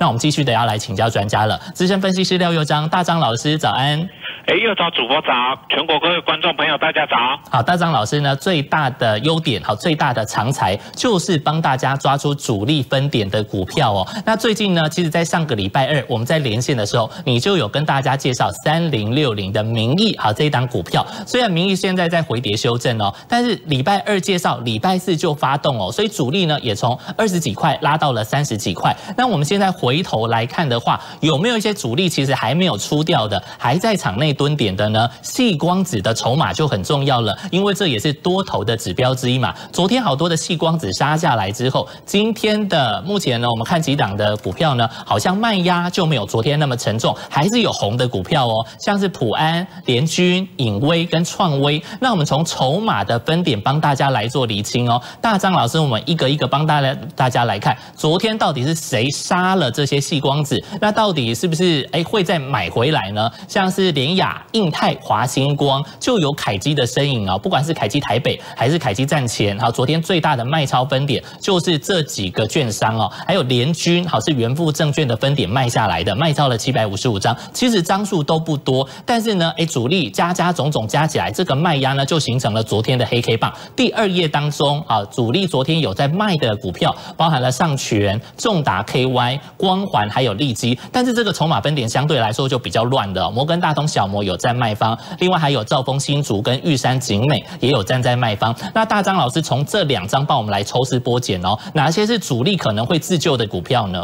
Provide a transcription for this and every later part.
那我们继续的要来请教专家了，资深分析师廖佑章，大张老师早安。哎，又早，主播早，全国各位观众朋友，大家早。好，大张老师呢，最大的优点，好，最大的长才就是帮大家抓出主力分点的股票哦。那最近呢，其实，在上个礼拜二，我们在连线的时候，你就有跟大家介绍三零六零的名义，好，这一档股票，虽然名义现在在回跌修正哦，但是礼拜二介绍，礼拜四就发动哦，所以主力呢，也从二十几块拉到了三十几块。那我们现在回头来看的话，有没有一些主力其实还没有出掉的，还在场内？蹲点的呢，细光子的筹码就很重要了，因为这也是多头的指标之一嘛。昨天好多的细光子杀下来之后，今天的目前呢，我们看几档的股票呢，好像卖压就没有昨天那么沉重，还是有红的股票哦，像是普安、联军、影威跟创威。那我们从筹码的分点帮大家来做厘清哦。大张老师，我们一个一个帮大家大家来看，昨天到底是谁杀了这些细光子？那到底是不是哎会再买回来呢？像是联亚、印泰、华星光就有凯基的身影啊，不管是凯基台北还是凯基站前，好，昨天最大的卖超分点就是这几个券商哦，还有联军，好是元富证券的分点卖下来的，卖超了七百五十五张，其实张数都不多，但是呢，哎，主力加加种种加起来，这个卖压呢就形成了昨天的黑 K 棒。第二页当中啊，主力昨天有在卖的股票，包含了上权、重达 KY、光环还有利基，但是这个筹码分点相对来说就比较乱的，摩根大通、小有在。卖方，另外还有兆丰新竹跟玉山景美也有站在卖方。那大张老师从这两张帮我们来抽丝剥茧哦，哪些是主力可能会自救的股票呢？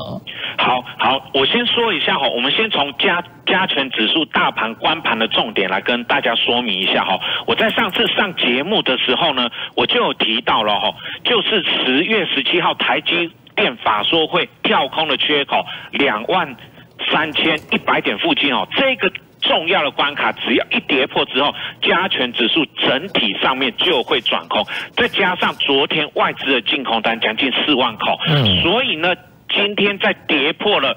好好，我先说一下哈，我们先从加加权指数大盘关盘的重点来跟大家说明一下哈。我在上次上节目的时候呢，我就有提到了哈，就是十月十七号台积电法说会跳空的缺口两万三千一百点附近哦，这个。重要的关卡，只要一跌破之后，加权指数整体上面就会转空，再加上昨天外资的净空单将近四万口，嗯，所以呢，今天在跌破了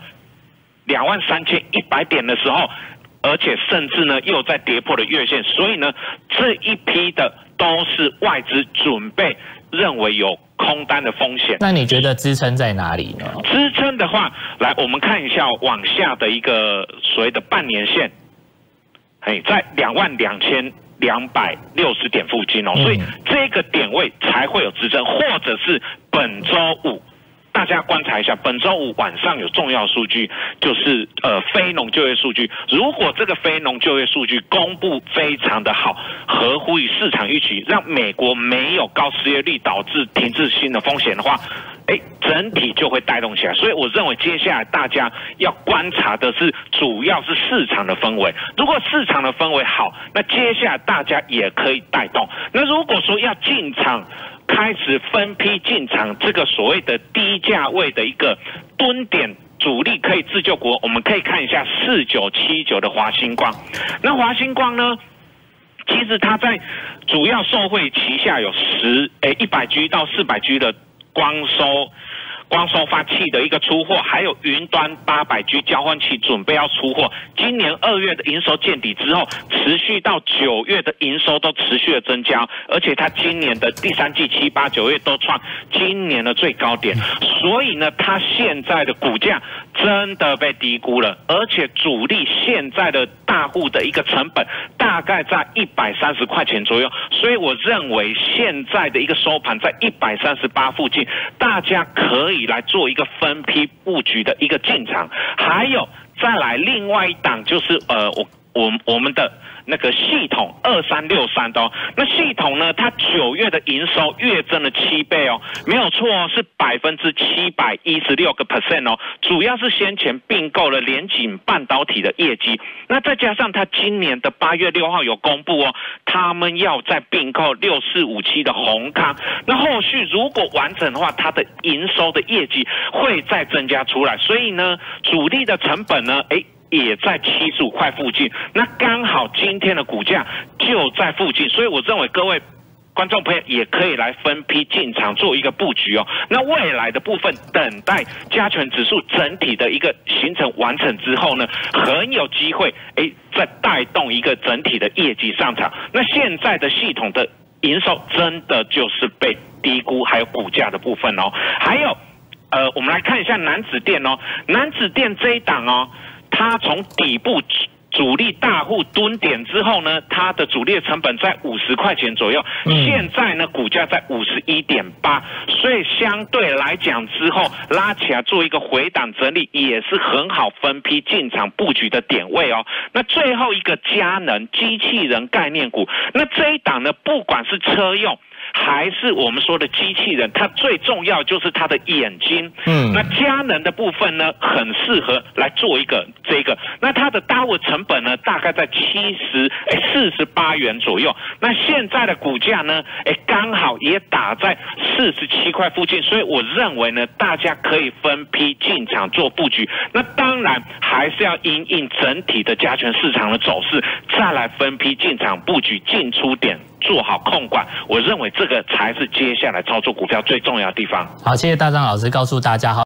两万三千一百点的时候，而且甚至呢又在跌破了月线，所以呢这一批的都是外资准备认为有空单的风险。那你觉得支撑在哪里呢？支撑的话，来我们看一下往下的一个所谓的半年线。哎，在两万两千两百六十点附近哦，所以这个点位才会有支撑，或者是本周五，大家观察一下，本周五晚上有重要数据，就是呃非农就业数据。如果这个非农就业数据公布非常的好，合乎于市场预期，让美国没有高失业率导致停滞性的风险的话。哎，整体就会带动起来，所以我认为接下来大家要观察的是，主要是市场的氛围。如果市场的氛围好，那接下来大家也可以带动。那如果说要进场，开始分批进场，这个所谓的低价位的一个蹲点主力可以自救国，我们可以看一下四九七九的华星光。那华星光呢，其实它在主要受惠旗下有十诶一百 G 到四百 G 的。光收光收发器的一个出货，还有云端八百 G 交换器准备要出货。今年二月的营收见底之后，持续到九月的营收都持续的增加，而且它今年的第三季七八九月都创今年的最高点。所以呢，它现在的股价真的被低估了，而且主力现在的大户的一个成本大概在一百三十块钱左右。所以我认为现在的一个收盘在一百三十八附近，大家可以。来做一个分批布局的一个进场，还有再来另外一档就是呃我我我们的。那个系统二三六三的，那系统呢？它九月的营收月增了七倍哦，没有错哦，是百分之七百一十六个 percent 哦。主要是先前并购了联景半导体的业绩，那再加上它今年的八月六号有公布哦，他们要再并购六四五七的宏康，那后续如果完成的话，它的营收的业绩会再增加出来，所以呢，主力的成本呢，哎。也在七十五块附近，那刚好今天的股价就在附近，所以我认为各位观众朋友也可以来分批进场做一个布局哦。那未来的部分，等待加权指数整体的一个形成完成之后呢，很有机会诶，再带动一个整体的业绩上涨。那现在的系统的营收真的就是被低估，还有股价的部分哦，还有。呃，我们来看一下南子店哦，南子店这一档哦，它从底部。主力大户蹲点之后呢，它的主力成本在五十块钱左右，现在呢股价在五十一点八，所以相对来讲之后拉起来做一个回档整理，也是很好分批进场布局的点位哦。那最后一个佳能机器人概念股，那这一档呢，不管是车用。还是我们说的机器人，它最重要就是它的眼睛。嗯，那佳能的部分呢，很适合来做一个这个。那它的单位成本呢，大概在七十哎四十八元左右。那现在的股价呢，哎刚好也打在四十七块附近，所以我认为呢，大家可以分批进场做布局。那当然还是要因应整体的加权市场的走势，再来分批进场布局进出点。做好控管，我认为这个才是接下来操作股票最重要的地方。好，谢谢大张老师告诉大家哈。